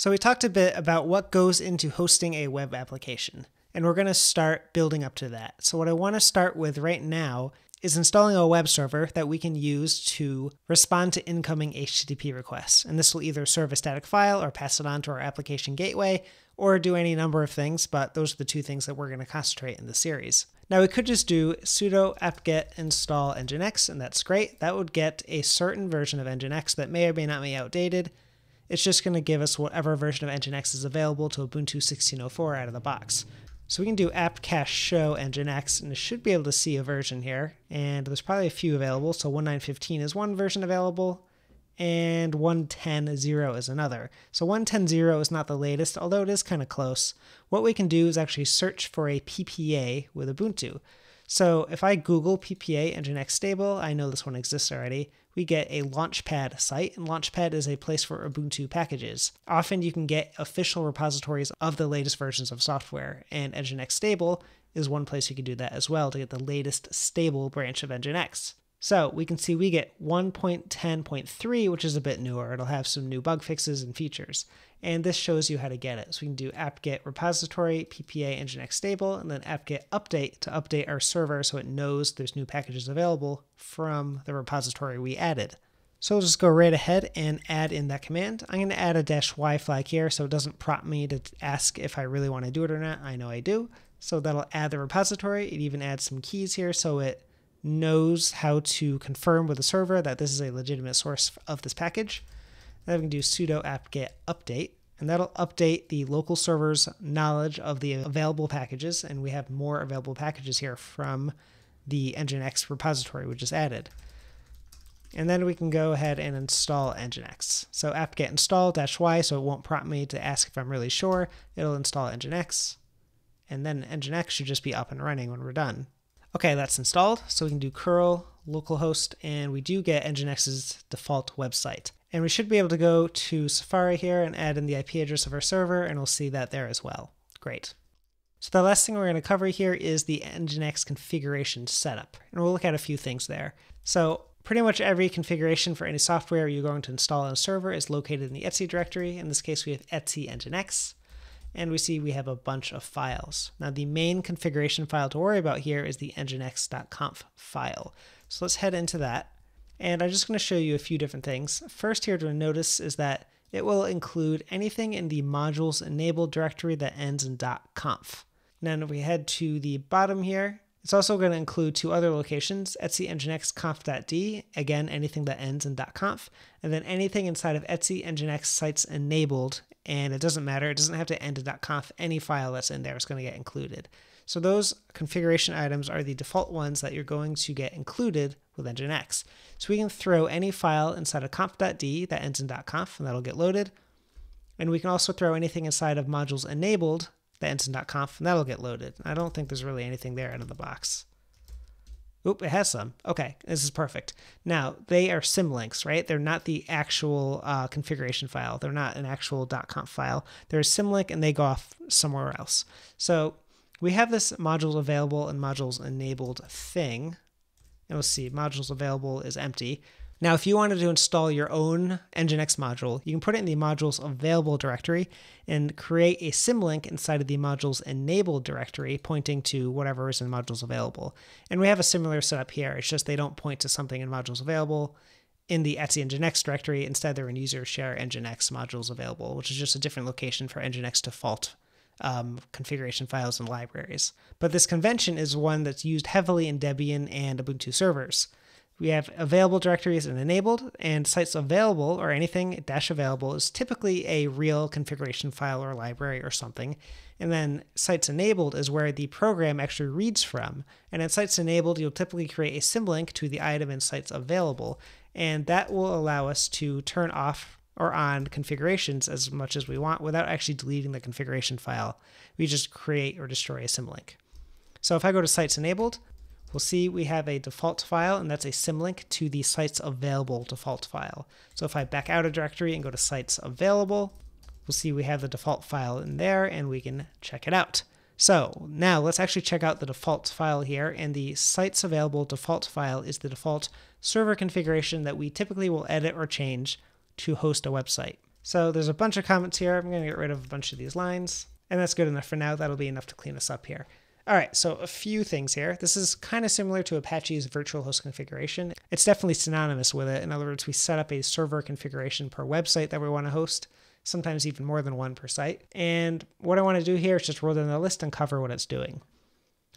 So we talked a bit about what goes into hosting a web application, and we're going to start building up to that. So what I want to start with right now is installing a web server that we can use to respond to incoming HTTP requests. And this will either serve a static file or pass it on to our application gateway or do any number of things, but those are the two things that we're going to concentrate in the series. Now we could just do sudo apt-get install nginx, and that's great. That would get a certain version of nginx that may or may not be outdated. It's just going to give us whatever version of nginx is available to Ubuntu 16.04 out of the box. So we can do apt-cache show nginx, and it should be able to see a version here. And there's probably a few available. So 1915 is one version available, and 110.0 is another. So 110.0 is not the latest, although it is kind of close. What we can do is actually search for a PPA with Ubuntu. So if I Google PPA Nginx stable, I know this one exists already, we get a Launchpad site, and Launchpad is a place for Ubuntu packages. Often you can get official repositories of the latest versions of software, and Nginx stable is one place you can do that as well to get the latest stable branch of Nginx. So we can see we get 1.10.3, which is a bit newer. It'll have some new bug fixes and features. And this shows you how to get it. So we can do apt-get repository, PPA nginx stable, and then apt-get update to update our server so it knows there's new packages available from the repository we added. So we'll just go right ahead and add in that command. I'm going to add a dash y flag here so it doesn't prompt me to ask if I really want to do it or not. I know I do. So that'll add the repository. It even adds some keys here so it knows how to confirm with the server that this is a legitimate source of this package. Then we can do sudo apt-get update, and that'll update the local server's knowledge of the available packages, and we have more available packages here from the Nginx repository we just added. And then we can go ahead and install Nginx. So apt-get install dash y, so it won't prompt me to ask if I'm really sure. It'll install Nginx, and then Nginx should just be up and running when we're done. Okay, that's installed. So we can do curl localhost, and we do get Nginx's default website. And we should be able to go to Safari here and add in the IP address of our server, and we'll see that there as well. Great. So the last thing we're going to cover here is the Nginx configuration setup. And we'll look at a few things there. So pretty much every configuration for any software you're going to install on a server is located in the etc directory. In this case, we have etc nginx and we see we have a bunch of files. Now the main configuration file to worry about here is the nginx.conf file. So let's head into that. And I'm just going to show you a few different things. First here to notice is that it will include anything in the modules enabled directory that ends in .conf. Now if we head to the bottom here, it's also going to include two other locations, etc nginx conf.d, again anything that ends in .conf, and then anything inside of etc nginx sites enabled and it doesn't matter. It doesn't have to end in .conf. Any file that's in there is going to get included. So those configuration items are the default ones that you're going to get included with Nginx. So we can throw any file inside of conf.d that ends in .conf, and that'll get loaded. And we can also throw anything inside of modules enabled that ends in .conf, and that'll get loaded. I don't think there's really anything there out of the box. Oop, it has some. Okay, this is perfect. Now, they are symlinks, right? They're not the actual uh, configuration file. They're not an actual .conf file. They're a symlink and they go off somewhere else. So we have this modules available and modules enabled thing. And we'll see modules available is empty. Now, if you wanted to install your own Nginx module, you can put it in the modules available directory and create a symlink inside of the modules enabled directory pointing to whatever is in modules available. And we have a similar setup here. It's just they don't point to something in modules available in the etc nginx directory. Instead, they're in user share nginx modules available, which is just a different location for nginx default um, configuration files and libraries. But this convention is one that's used heavily in Debian and Ubuntu servers. We have available directories and enabled, and sites available or anything dash available is typically a real configuration file or library or something. And then sites enabled is where the program actually reads from. And in sites enabled, you'll typically create a symlink to the item in sites available. And that will allow us to turn off or on configurations as much as we want without actually deleting the configuration file. We just create or destroy a symlink. So if I go to sites enabled, we'll see we have a default file, and that's a symlink to the sites available default file. So if I back out a directory and go to sites available, we'll see we have the default file in there, and we can check it out. So now let's actually check out the default file here, and the sites available default file is the default server configuration that we typically will edit or change to host a website. So there's a bunch of comments here. I'm going to get rid of a bunch of these lines. And that's good enough for now. That'll be enough to clean us up here. All right, so a few things here. This is kind of similar to Apache's virtual host configuration. It's definitely synonymous with it. In other words, we set up a server configuration per website that we want to host, sometimes even more than one per site. And what I want to do here is just roll down the list and cover what it's doing.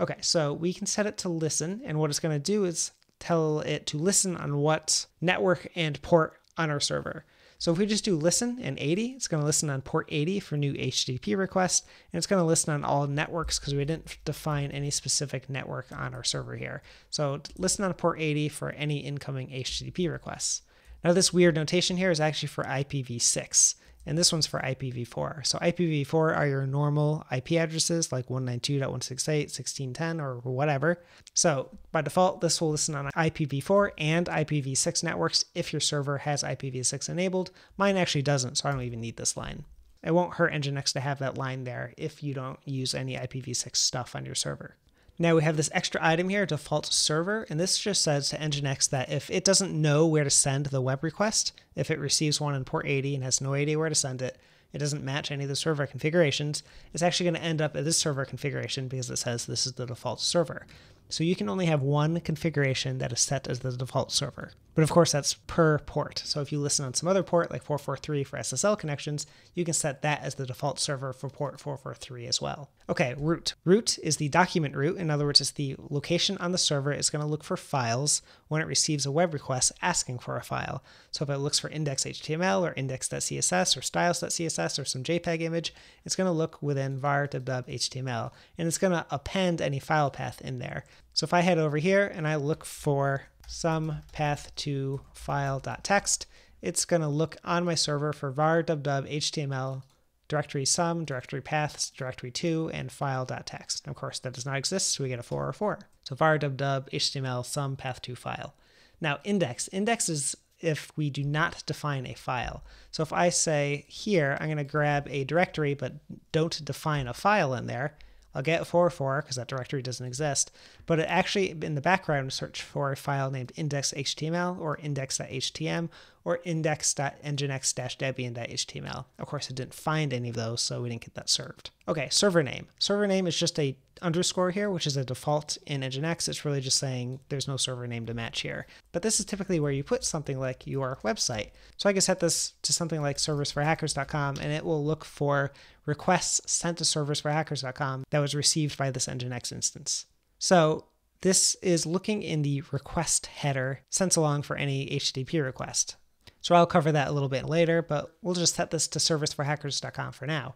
Okay, so we can set it to listen, and what it's going to do is tell it to listen on what network and port on our server. So if we just do listen and 80, it's going to listen on port 80 for new HTTP requests, and it's going to listen on all networks because we didn't define any specific network on our server here. So listen on port 80 for any incoming HTTP requests. Now this weird notation here is actually for IPv6 and this one's for IPv4. So IPv4 are your normal IP addresses like 192.168.1610 or whatever. So by default, this will listen on IPv4 and IPv6 networks if your server has IPv6 enabled. Mine actually doesn't, so I don't even need this line. It won't hurt Nginx to have that line there if you don't use any IPv6 stuff on your server. Now we have this extra item here, default server, and this just says to Nginx that if it doesn't know where to send the web request, if it receives one in port 80 and has no idea where to send it, it doesn't match any of the server configurations, it's actually going to end up at this server configuration because it says this is the default server. So you can only have one configuration that is set as the default server. But of course, that's per port. So if you listen on some other port, like 443 for SSL connections, you can set that as the default server for port 443 as well. Okay, root. Root is the document root. In other words, it's the location on the server is going to look for files when it receives a web request asking for a file. So if it looks for index.html or index.css or styles.css or some JPEG image, it's going to look within var HTML and it's going to append any file path in there. So if I head over here and I look for some path to file.txt, it's going to look on my server for var HTML directory sum, directory paths, directory two, and file.txt. Of course, that does not exist, so we get a 404. So var HTML sum path to file. Now, index. Index is if we do not define a file. So if I say here, I'm going to grab a directory, but don't define a file in there, I'll get 404 because that directory doesn't exist, but it actually in the background search for a file named index.html or index.htm or index.nginx-debian.html. Of course, it didn't find any of those, so we didn't get that served. Okay, server name. Server name is just a underscore here, which is a default in Nginx. It's really just saying there's no server name to match here. But this is typically where you put something like your website. So I can set this to something like serversforhackers.com and it will look for requests sent to serversforhackers.com that was received by this Nginx instance. So this is looking in the request header sent along for any HTTP request. So I'll cover that a little bit later, but we'll just set this to serversforhackers.com for now.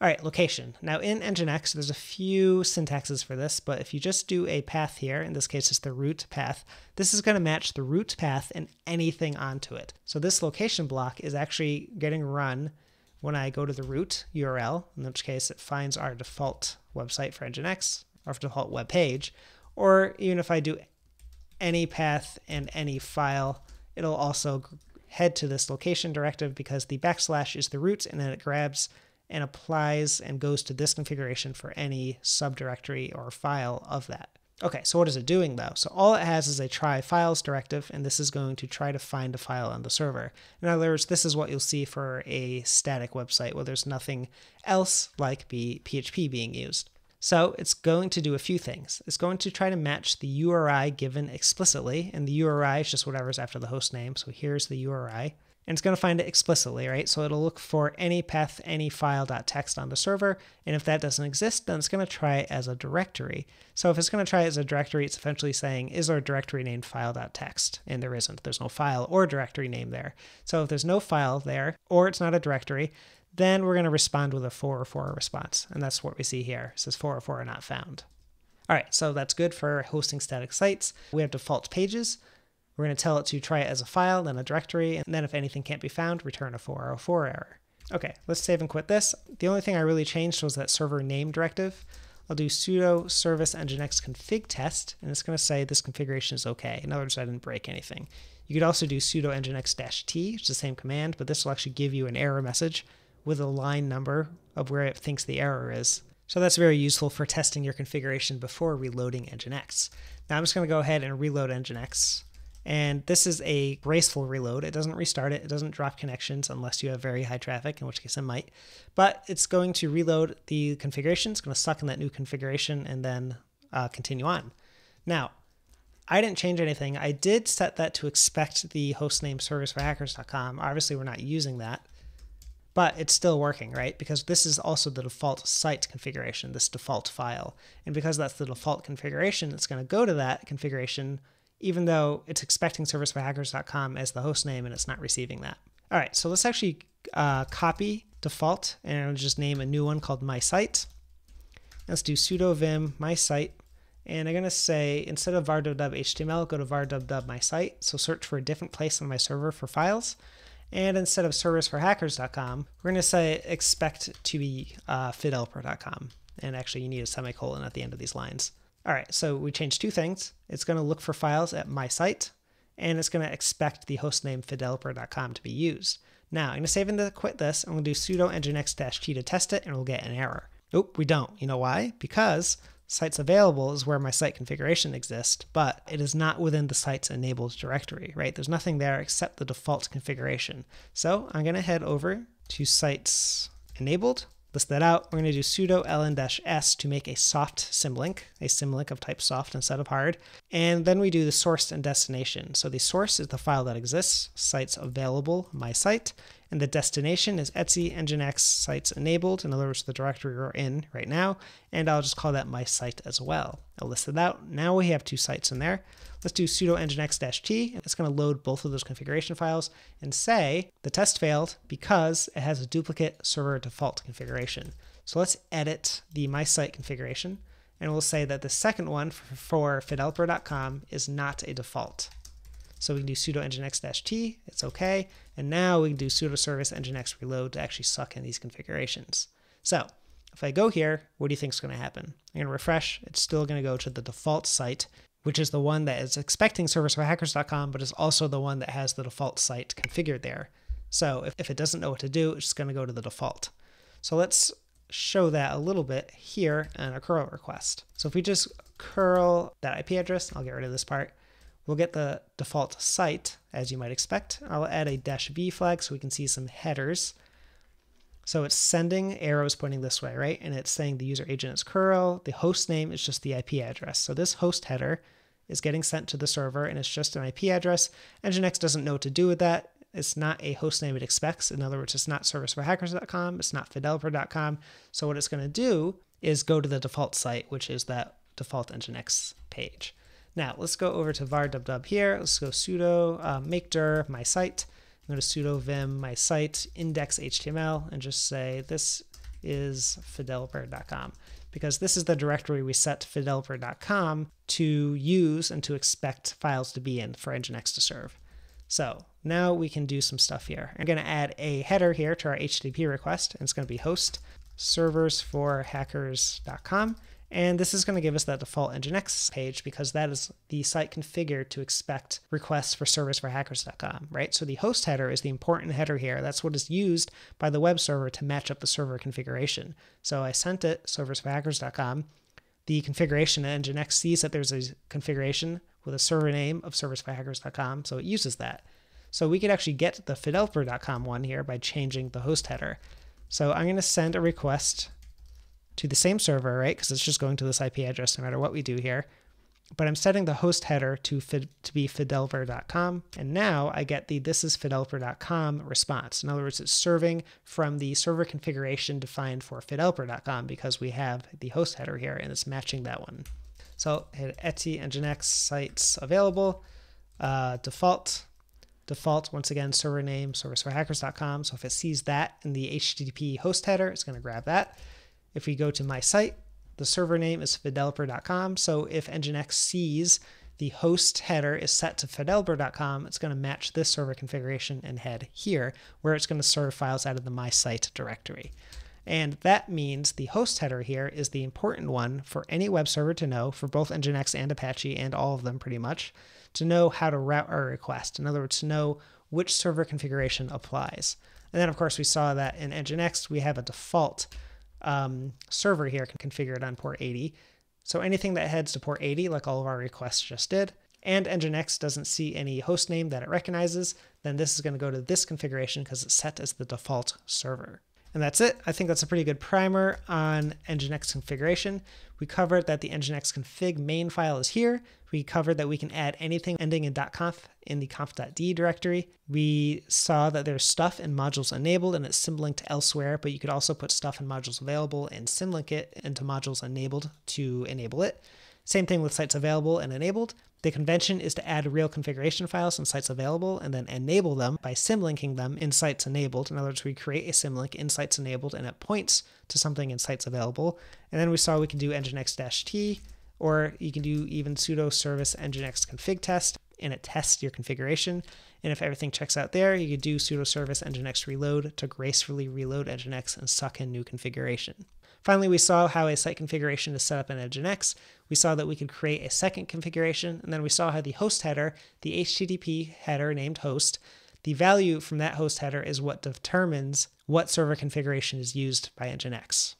All right, location. Now in Nginx, there's a few syntaxes for this, but if you just do a path here, in this case it's the root path, this is going to match the root path and anything onto it. So this location block is actually getting run when I go to the root URL, in which case it finds our default website for Nginx, our default web page, or even if I do any path and any file, it'll also head to this location directive because the backslash is the root and then it grabs and applies and goes to this configuration for any subdirectory or file of that. Okay, so what is it doing though? So all it has is a try files directive, and this is going to try to find a file on the server. In other words, this is what you'll see for a static website where there's nothing else like PHP being used. So it's going to do a few things. It's going to try to match the URI given explicitly, and the URI is just whatever's after the host name. So here's the URI and it's going to find it explicitly, right? So it'll look for any path, any file.txt on the server, and if that doesn't exist, then it's going to try it as a directory. So if it's going to try it as a directory, it's essentially saying, is there a directory named file.txt? And there isn't. There's no file or directory name there. So if there's no file there, or it's not a directory, then we're going to respond with a 404 response, and that's what we see here. It says 404 are not found. All right, so that's good for hosting static sites. We have default pages. We're going to tell it to try it as a file, then a directory, and then if anything can't be found, return a 404 error. Okay, let's save and quit this. The only thing I really changed was that server name directive. I'll do sudo service nginx config test, and it's going to say this configuration is okay. In other words, I didn't break anything. You could also do sudo nginx-t, which is the same command, but this will actually give you an error message with a line number of where it thinks the error is. So that's very useful for testing your configuration before reloading Nginx. Now I'm just going to go ahead and reload Nginx And this is a graceful reload. It doesn't restart it. It doesn't drop connections unless you have very high traffic, in which case it might. But it's going to reload the configuration. It's going to suck in that new configuration and then uh, continue on. Now, I didn't change anything. I did set that to expect the hostname servers for hackers.com. Obviously, we're not using that, but it's still working, right? Because this is also the default site configuration, this default file. And because that's the default configuration, it's going to go to that configuration even though it's expecting serversforhackers.com as the host name and it's not receiving that. All right, so let's actually uh, copy default and I'll just name a new one called my site. Let's do sudo vim my site. And I'm going to say instead of var.dub HTML, go to var.dub my site. So search for a different place on my server for files. And instead of serversforhackers.com, we're going to say expect to be uh, fideloper.com. And actually, you need a semicolon at the end of these lines. All right, so we changed two things. It's going to look for files at my site, and it's going to expect the hostname fideloper.com to be used. Now, I'm going to save and quit this. I'm going to do sudo nginx-t to test it, and we'll get an error. Nope, we don't. You know why? Because sites available is where my site configuration exists, but it is not within the sites enabled directory, right? There's nothing there except the default configuration. So I'm going to head over to sites enabled, list that out. We're going to do sudo ln-s to make a soft symlink, a symlink of type soft instead of hard. And then we do the source and destination. So the source is the file that exists, sites available, my site, and the destination is etc nginx sites enabled, in other words, the directory we're in right now, and I'll just call that my site as well. I'll list it out. Now we have two sites in there. Let's do sudo nginx-t. It's going to load both of those configuration files and say the test failed because it has a duplicate server default configuration. So let's edit the my site configuration and we'll say that the second one for, fideloper.com is not a default. So we can do sudo nginx-t, it's okay. And now we can do sudo service nginx reload to actually suck in these configurations. So if I go here, what do you think is going to happen? I'm going to refresh. It's still going to go to the default site, which is the one that is expecting serversforhackers.com, but is also the one that has the default site configured there. So if, if it doesn't know what to do, it's just going to go to the default. So let's show that a little bit here in a curl request. So if we just curl that IP address, I'll get rid of this part, We'll get the default site, as you might expect. I'll add a dash B flag so we can see some headers. So it's sending arrows pointing this way, right? And it's saying the user agent is curl. The host name is just the IP address. So this host header is getting sent to the server and it's just an IP address. Nginx doesn't know what to do with that. It's not a host name it expects. In other words, it's not serversforhackers.com. It's not fideloper.com. So what it's going to do is go to the default site, which is that default Nginx page. Now let's go over to var.dub here. Let's go sudo uh, my site. I'm going to sudo vim my site index HTML and just say this is fideloper.com because this is the directory we set fideloper.com to use and to expect files to be in for Nginx to serve. So now we can do some stuff here. I'm going to add a header here to our HTTP request, and it's going to be host servers for hackers.com. And this is going to give us that default Nginx page because that is the site configured to expect requests for servers for hackers.com, right? So the host header is the important header here. That's what is used by the web server to match up the server configuration. So I sent it servers for hackers.com. The configuration Nginx sees that there's a configuration with a server name of serversforhackers.com, so it uses that. So we could actually get the fideloper.com one here by changing the host header. So I'm going to send a request to the same server, right? Because it's just going to this IP address no matter what we do here. But I'm setting the host header to, to be fideloper.com. And now I get the this is fideloper.com response. In other words, it's serving from the server configuration defined for fideloper.com because we have the host header here and it's matching that one. So hit eti nginx sites available, uh, default, default, once again, server name, serversforhackers.com. So if it sees that in the HTTP host header, it's going to grab that. If we go to my site, the server name is fideloper.com. So if Nginx sees the host header is set to fideloper.com, it's going to match this server configuration and head here, where it's going to serve files out of the my site directory. And that means the host header here is the important one for any web server to know, for both Nginx and Apache and all of them pretty much, to know how to route our request. In other words, to know which server configuration applies. And then, of course, we saw that in Nginx, we have a default um, server here can configure it on port 80. So anything that heads to port 80, like all of our requests just did, and Nginx doesn't see any host name that it recognizes, then this is going to go to this configuration because it's set as the default server. And that's it. I think that's a pretty good primer on Nginx configuration. We covered that the Nginx config main file is here. We covered that we can add anything ending in .conf in the conf.d directory. We saw that there's stuff in modules enabled and it's symlinked elsewhere, but you could also put stuff in modules available and symlink it into modules enabled to enable it. Same thing with sites available and enabled. The convention is to add real configuration files in sites available and then enable them by symlinking them in sites enabled. In other words, we create a symlink in sites enabled and it points to something in sites available. And then we saw we can do nginx-t, or you can do even sudo service nginx config test and it tests your configuration. And if everything checks out there, you could do sudo service nginx reload to gracefully reload nginx and suck in new configuration. Finally, we saw how a site configuration is set up in Nginx. We saw that we could create a second configuration, and then we saw how the host header, the HTTP header named host, the value from that host header is what determines what server configuration is used by Nginx.